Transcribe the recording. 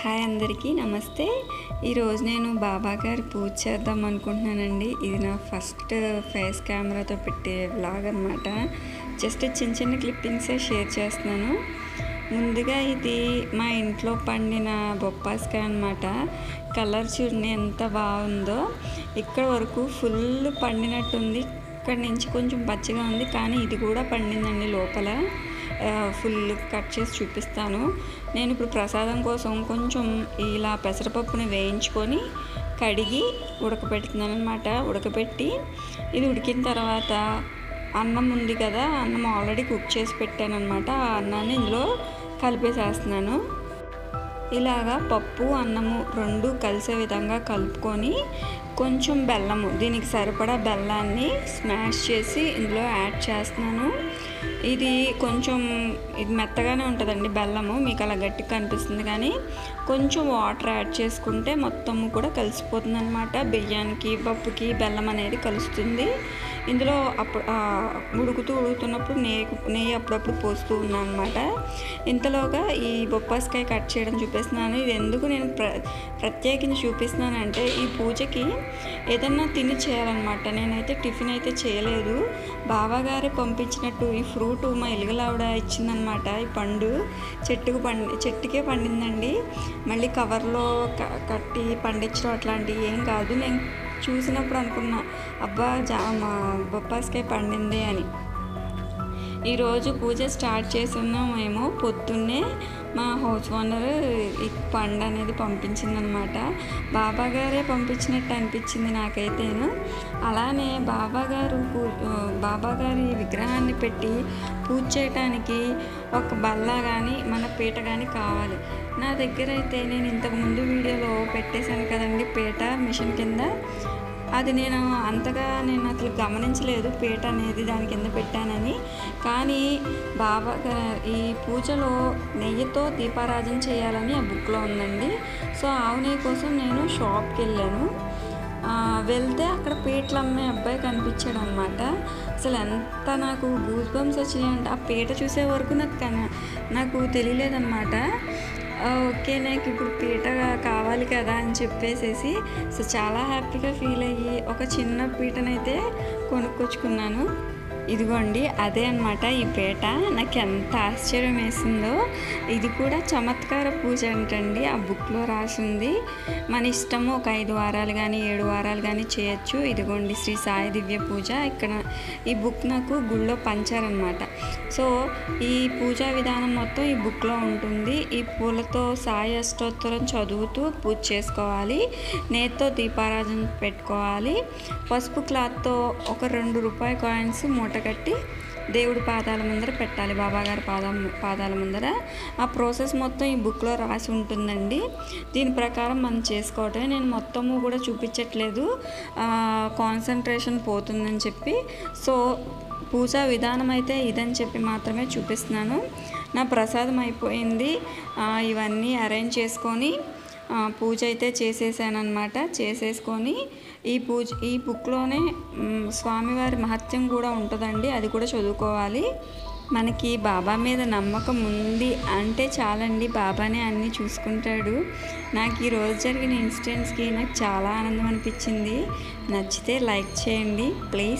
Hi అందరికీ నమస్తే. ఈరోజు నేను బాబా గారి పూజ చేద్దాం అనుకుంటున్నానండి. ఇది నా ఫస్ట్ ఫేస్ కెమెరాతో పెట్టే వ్లాగ్ అనమాట జస్ట్ చిన్న చిన్న క్లిప్పింగ్సే షేర్ చేస్తున్నాను. ముందుగా ఇది మా ఇంట్లో పండిన బొప్పాస్కాయ అనమాట కలర్ చూడండి ఎంత బాగుందో. ఇక్కడ వరకు ఫుల్ పండినట్టుంది. ఇక్కడ నుంచి కొంచెం పచ్చిగా ఉంది కానీ ఇది కూడా పండిందండి లోపల. ఫుల్ కట్ చేసి చూపిస్తాను. నేను ఇప్పుడు ప్రసాదం కోసం కొంచెం ఇలా పెసరపప్పుని వేయించుకొని కడిగి ఉడకబెడుతున్నాను అనమాట ఉడకబెట్టి ఇది ఉడికిన తర్వాత అన్నం ఉంది కదా అన్నం ఆల్రెడీ కుక్ చేసి పెట్టాను అనమాట ఆ అన్నాన్ని ఇందులో కలిపేసేస్తున్నాను. ఇలాగా పప్పు అన్నము రెండు కలిసే విధంగా కలుపుకొని కొంచెం బెల్లము దీనికి సరిపడా బెల్లాన్ని స్మాష్ చేసి ఇందులో యాడ్ చేస్తున్నాను. ఇది కొంచెం ఇది మెత్తగానే ఉంటుందండి బెల్లము మీకు అలా గట్టిగా కనిపిస్తుంది కానీ కొంచెం వాటర్ యాడ్ చేసుకుంటే మొత్తము కూడా కలిసిపోతుంది అనమాట బియ్యానికి పప్పుకి బెల్లం అనేది కలుస్తుంది. ఇందులో అప్పుడు ఉడుకుతూ ఉడుకుతున్నప్పుడు నెయ్యి నెయ్యి అప్పుడప్పుడు పోస్తూ ఉన్నాను అనమాట ఇంతలోగా ఈ బొప్పాస్కాయ కట్ చేయడం చూపిస్తున్నాను. ఇది ఎందుకు నేను ప్ర ప్రత్యేకించి చూపిస్తున్నానంటే ఈ పూజకి ఏదన్నా తిని చేయాలన్నమాట. నేనైతే టిఫిన్ అయితే చేయలేదు. బావగారే పంపించినట్టు ఈ ఫ్రూట్ మా ఎలుగలావిడ ఇచ్చిందనమాట ఈ పండు చెట్టుకు పండి చెట్టుకే పండిందండి. మళ్ళీ కవర్లో కట్టి పండించడం అట్లాంటివి ఏం కాదు. నేను చూసినప్పుడు అనుకున్నా అబ్బా జా మా బొప్పాస్కాయ పండింది అని. ఈరోజు పూజ స్టార్ట్ చేస్తున్నామేమో పొద్దున్నే మా హౌస్ ఓనర్ ఈ పండు అనేది పంపించిందనమాట. బాబా గారే పంపించినట్టు అనిపించింది నాకైతేను. అలానే బాబా గారు బాబా గారి విగ్రహాన్ని పెట్టి పూజ చేయటానికి ఒక బల్ల కానీ మన పీట కానీ కావాలి. నా దగ్గర అయితే నేను ఇంతకుముందు వీడియోలో పెట్టేశాను కదండి. పీట మిషన్ కింద. అది నేను అంతగా నేను అసలు గమనించలేదు పీట అనేది దాని కింద పెట్టానని. కానీ బాబా ఈ పూజలో నెయ్యితో దీపారాజన చేయాలని ఆ బుక్లో ఉందండి. సో ఆవు నెయ్యి కోసం నేను షాప్కి వెళ్ళాను. వెళ్తే అక్కడ పీటలు అమ్మే అబ్బాయి కనిపించాడు అనమాట అసలు ఎంత నాకు గూస్ బంప్స్ వచ్చినాయంటే ఆ పీట చూసే వరకు నాకు కన- నాకు తెలియలేదన్నమాట ఓకే నాకు ఇప్పుడు పీట కావాలి కదా అని చెప్పేసేసి సో చాలా హ్యాపీగా ఫీల్ అయ్యి ఒక చిన్న పీటనైతే కొనుక్కొచ్చుకున్నాను. ఇదిగోండి అదే అన్నమాట ఈ పీట. నాకు ఎంత ఆశ్చర్యం వేసిందో. ఇది కూడా చమత్కార పూజ అంటండి ఆ బుక్లో రాసింది. మన ఇష్టము ఒక ఐదు వారాలు కానీ ఏడు వారాలు కానీ చేయొచ్చు. ఇదిగోండి శ్రీ సాయి దివ్య పూజ. ఇక్కడ ఈ బుక్ నాకు గుళ్ళో పంచారనమాట సో ఈ పూజా విధానం మొత్తం ఈ బుక్లో ఉంటుంది. ఈ పూలతో సాయి అష్టోత్తరం చదువుతూ పూజ చేసుకోవాలి. నేతితో దీపారాజన పెట్టుకోవాలి. పసుపు క్లాత్తో ఒక రెండు రూపాయి కాయిన్స్ మూట కట్టి దేవుడి పాదాల ముందర పెట్టాలి. బాబాగారి పాదం పాదాల ముందర. ఆ ప్రాసెస్ మొత్తం ఈ బుక్లో రాసి ఉంటుందండి. దీని ప్రకారం మనం చేసుకోవటమే. నేను మొత్తము కూడా చూపించట్లేదు. కాన్సన్ట్రేషన్ పోతుందని చెప్పి. సో పూజా విధానం అయితే ఇదని చెప్పి మాత్రమే చూపిస్తున్నాను. నా ప్రసాదం అయిపోయింది. ఇవన్నీ అరేంజ్ చేసుకొని పూజ అయితే చేసేసానమాట చేసేసుకొని ఈ పూజ ఈ బుక్లోనే స్వామివారి మహత్యం కూడా ఉంటుందండి. అది కూడా చదువుకోవాలి. మనకి బాబా మీద నమ్మకం ఉంది అంటే చాలండి. బాబానే అన్నీ చూసుకుంటాడు. నాకు ఈ రోజు జరిగిన ఇన్సిడెంట్స్కి నాకు చాలా ఆనందం అనిపించింది. నచ్చితే లైక్ చేయండి. ప్లీజ్.